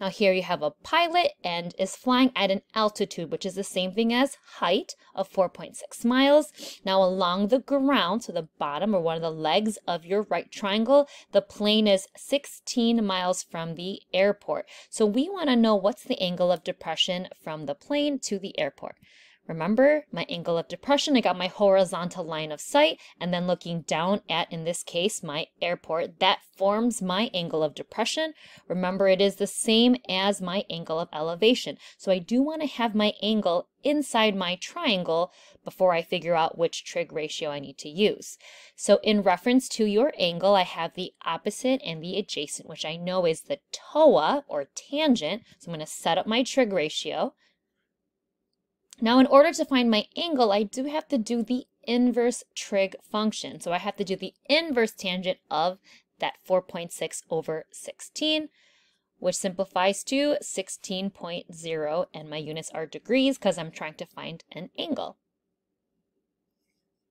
Now here you have a pilot and is flying at an altitude, which is the same thing as height of 4.6 miles. Now along the ground, so the bottom or one of the legs of your right triangle, the plane is 16 miles from the airport. So we want to know what's the angle of depression from the plane to the airport. Remember my angle of depression, I got my horizontal line of sight and then looking down at, in this case, my airport, that forms my angle of depression. Remember it is the same as my angle of elevation. So I do want to have my angle inside my triangle before I figure out which trig ratio I need to use. So in reference to your angle, I have the opposite and the adjacent, which I know is the TOA or tangent. So I'm going to set up my trig ratio. Now, in order to find my angle, I do have to do the inverse trig function. So I have to do the inverse tangent of that 4.6 over 16, which simplifies to 16.0, and my units are degrees because I'm trying to find an angle.